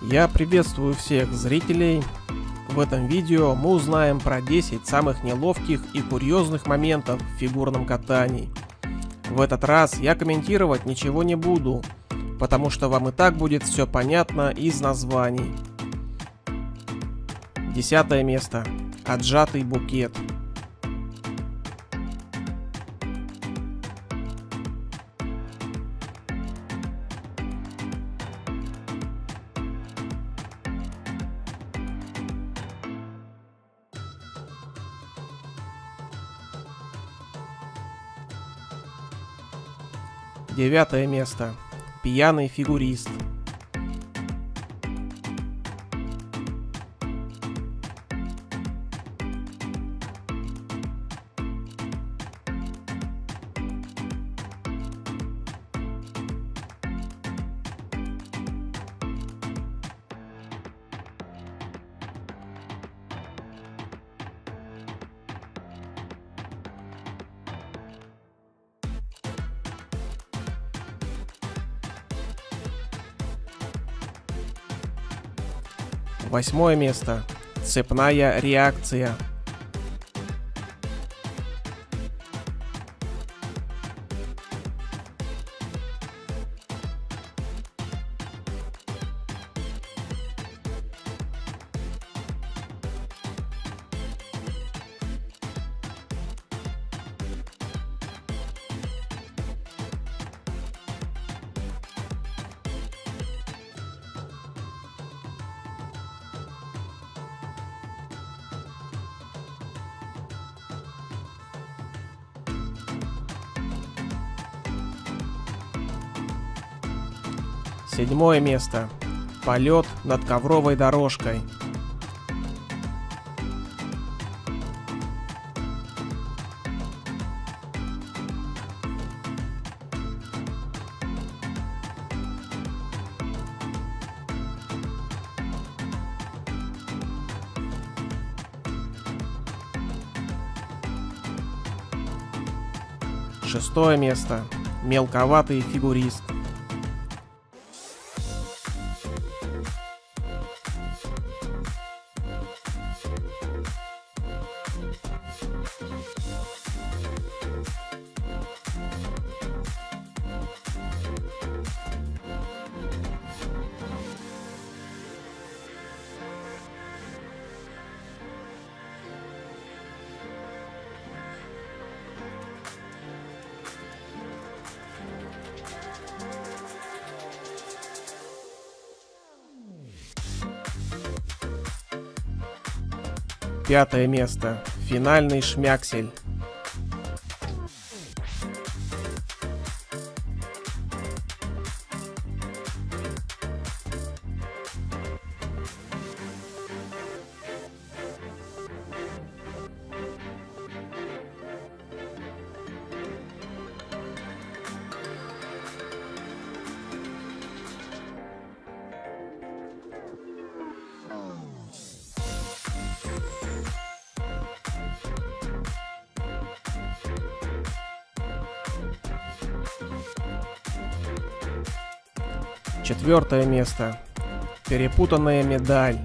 Я приветствую всех зрителей. В этом видео мы узнаем про 10 самых неловких и курьезных моментов в фигурном катании. В этот раз я комментировать ничего не буду, потому что вам и так будет все понятно из названий. Десятое место. Отжатый букет. Девятое место. Пьяный фигурист. Восьмое место. Цепная реакция. Седьмое место. Полет над ковровой дорожкой. Шестое место. Мелковатый фигурист. Пятое место. Финальный шмяксель. Четвертое место. Перепутанная медаль.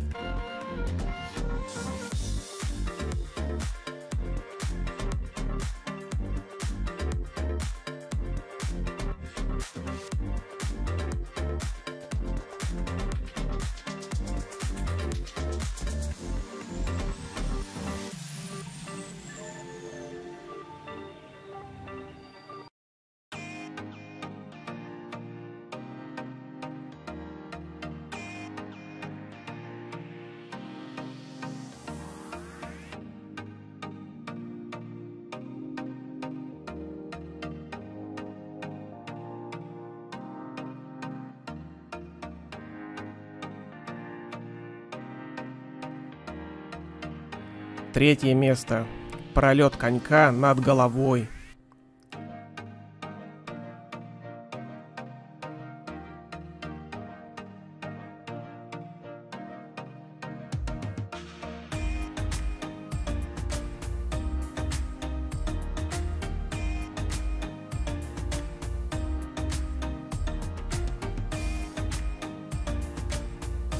Третье место. Пролет конька над головой.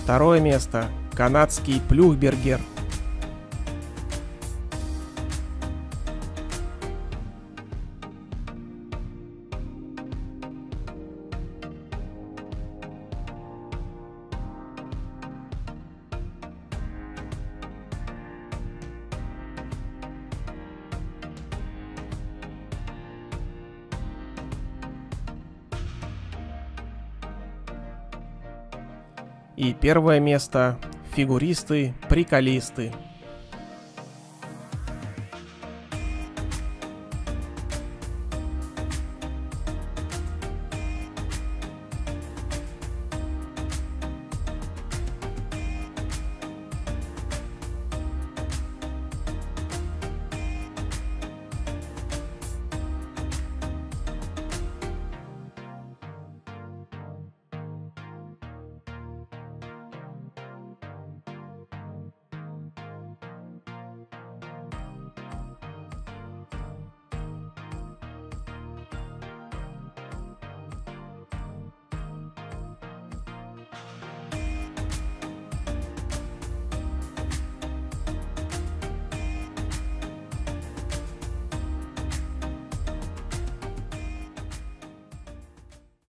Второе место. Канадский Плюхбергер – И первое место – фигуристы-приколисты.